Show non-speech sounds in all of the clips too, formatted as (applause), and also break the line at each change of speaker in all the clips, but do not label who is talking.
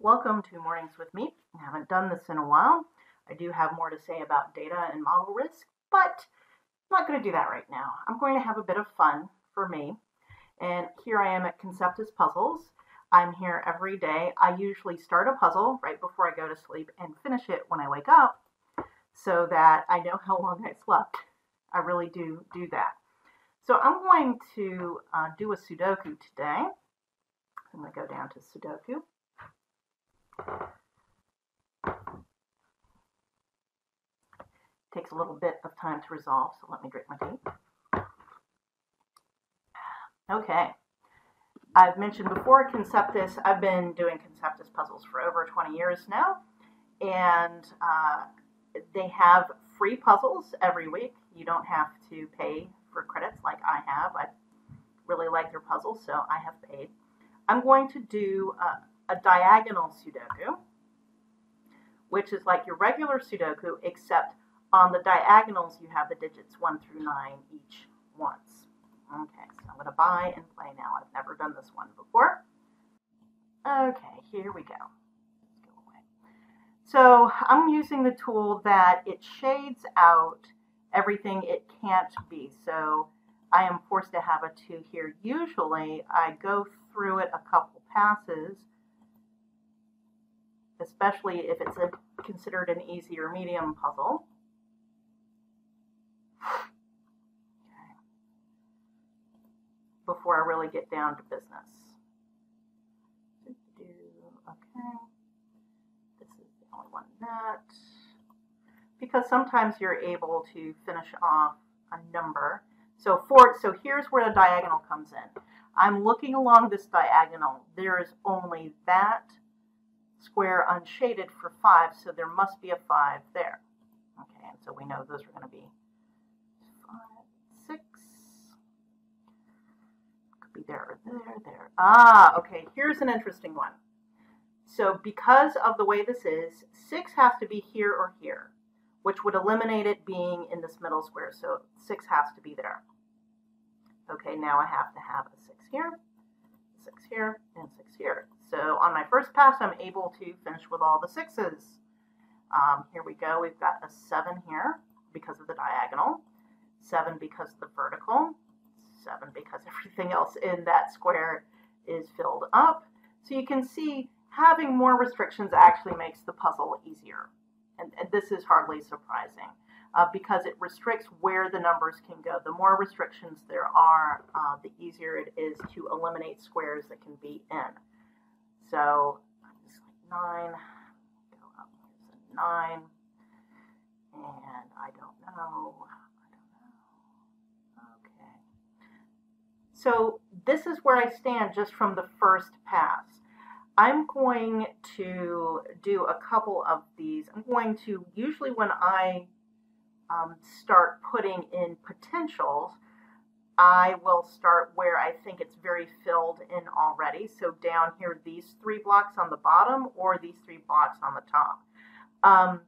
welcome to Mornings with Me. I haven't done this in a while. I do have more to say about data and model risk, but I'm not going to do that right now. I'm going to have a bit of fun for me. And here I am at Conceptis Puzzles. I'm here every day. I usually start a puzzle right before I go to sleep and finish it when I wake up so that I know (laughs) how long I slept. I really do do that. So I'm going to uh, do a Sudoku today. I'm going to go down to Sudoku. Takes a little bit of time to resolve, so let me drink my tea. Okay. I've mentioned before Conceptis, I've been doing Conceptis puzzles for over 20 years now, and uh, they have free puzzles every week. You don't have to pay for credits like I have. I really like their puzzles, so I have paid. I'm going to do a, a diagonal Sudoku, which is like your regular Sudoku, except on the diagonals you have the digits 1 through 9 each once. Okay, so I'm going to buy and play now. I've never done this one before. Okay, here we go. go so I'm using the tool that it shades out everything it can't be. So I am forced to have a 2 here. Usually I go through it a couple passes, especially if it's a, considered an easy or medium puzzle. Okay. Before I really get down to business. Okay. This is the only one that because sometimes you're able to finish off a number. So for so here's where the diagonal comes in. I'm looking along this diagonal. There is only that square unshaded for 5, so there must be a 5 there. Okay, and so we know those are going to be 5, 6. Could be there or there, there. Ah, okay, here's an interesting one. So because of the way this is, 6 has to be here or here which would eliminate it being in this middle square. So 6 has to be there. Okay, now I have to have a 6 here, 6 here, and 6 here. So on my first pass, I'm able to finish with all the 6s. Um, here we go. We've got a 7 here because of the diagonal, 7 because of the vertical, 7 because (laughs) everything else in that square is filled up. So you can see having more restrictions actually makes the puzzle easier and, and this is hardly surprising uh, because it restricts where the numbers can go. The more restrictions there are, uh, the easier it is to eliminate squares that can be in. So, nine, go up, nine, and I don't know, I don't know, okay. So this is where I stand just from the first pass. I'm going to do a couple of these. I'm going to, usually when I um, start putting in potentials, I will start where I think it's very filled in already. So down here, these three blocks on the bottom or these three blocks on the top. Um,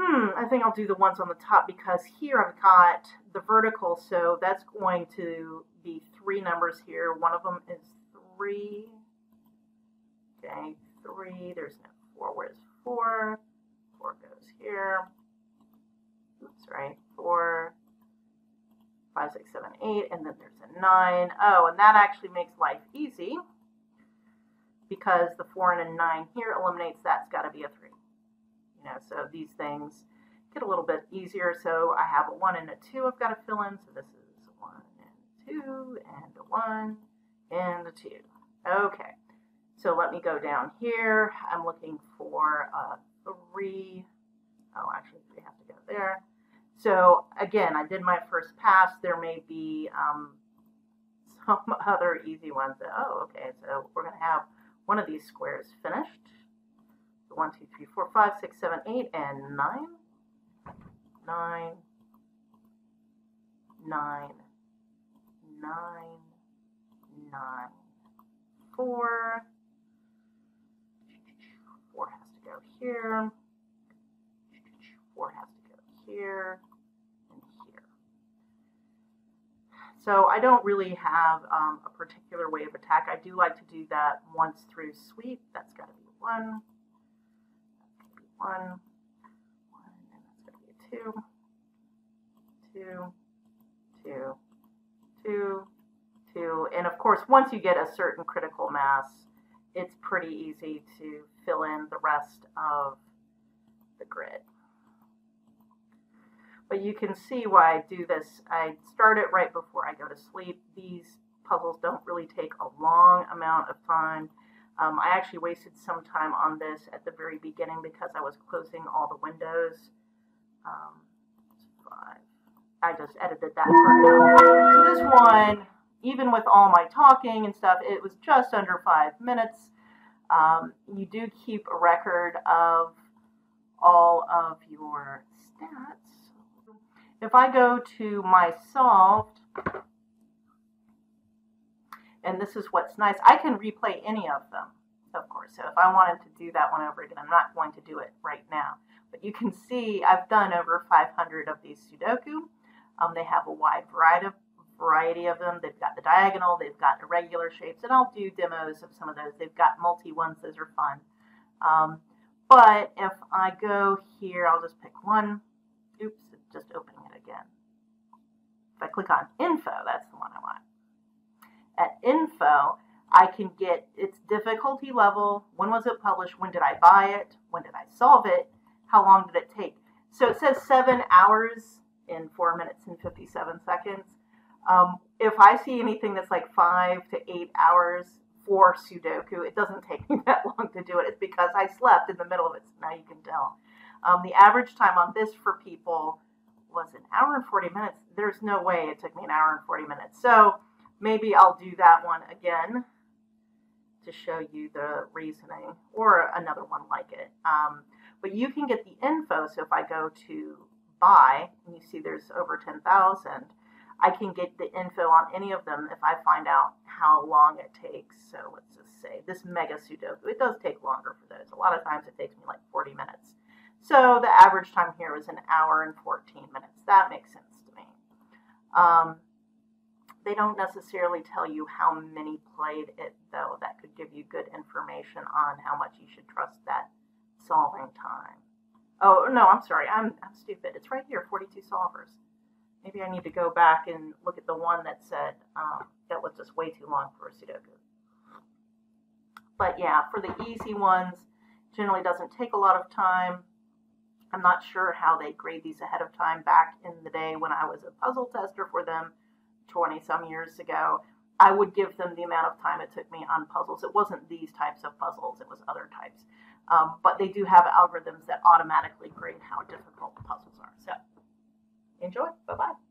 hmm, I think I'll do the ones on the top because here I've got the vertical. So that's going to be three numbers here. One of them is three, Okay, three, there's no four. Where's four? Four goes here. Oops, right. Four, five, six, seven, eight, and then there's a nine. Oh, and that actually makes life easy because the four and a nine here eliminates that's got to be a three. You know, so these things get a little bit easier. So I have a one and a two I've got to fill in. So this is one and two and a one and a two. Okay. So let me go down here. I'm looking for a three. Oh, actually, we have to go there. So again, I did my first pass. There may be um, some (laughs) other easy ones. Oh, okay. So we're going to have one of these squares finished. So one, two, three, four, five, six, seven, eight, and nine. Nine. Nine. Nine. Nine. Four. Four has to go here 4 has to go here. So I don't really have um, a particular way of attack. I do like to do that once through sweep. That's got to be one, one, one, and that's to be a two, two, two, two, two. And of course, once you get a certain critical mass, it's pretty easy to fill in the rest of the grid. But you can see why I do this. I start it right before I go to sleep. These puzzles don't really take a long amount of time. Um, I actually wasted some time on this at the very beginning because I was closing all the windows. Um. I just edited that part out. So this one, even with all my talking and stuff, it was just under five minutes. Um, you do keep a record of all of your stats. If I go to my solved, and this is what's nice, I can replay any of them, of course. So if I wanted to do that one over again, I'm not going to do it right now. But you can see I've done over 500 of these Sudoku. Um, they have a wide variety of, variety of them. They've got the diagonal, they've got irregular shapes, and I'll do demos of some of those. They've got multi ones, those are fun. Um, but if I go here, I'll just pick one. Oops, it's just opening it again. If I click on info, that's the one I want. At info, I can get its difficulty level, when was it published, when did I buy it, when did I solve it, how long did it take. So it says seven hours in four minutes and 57 seconds. Um, if I see anything that's like five to eight hours, for Sudoku. It doesn't (laughs) take me that long to do it. It's because I slept in the middle of it. So now you can tell. Um, the average time on this for people hour and 40 minutes. There's no way it took me an hour and 40 minutes. So maybe I'll do that one again to show you the reasoning or another one like it. Um, but you can get the info. So if I go to buy, and you see there's over 10,000, I can get the info on any of them if I find out how long it takes. So let's just say this mega Sudoku, it does take longer for those. A lot of times it takes me like 40 minutes. So the average time here was an hour and 14 minutes. That makes sense to me. Um, they don't necessarily tell you how many played it, though. That could give you good information on how much you should trust that solving time. Oh, no, I'm sorry. I'm, I'm stupid. It's right here 42 solvers. Maybe I need to go back and look at the one that said um, that was just way too long for a Sudoku. But yeah, for the easy ones, generally doesn't take a lot of time. I'm not sure how they grade these ahead of time. Back in the day when I was a puzzle tester for them 20 some years ago, I would give them the amount of time it took me on puzzles. It wasn't these types of puzzles, it was other types. Um, but they do have algorithms that automatically grade how difficult the puzzles are. So enjoy. Bye bye.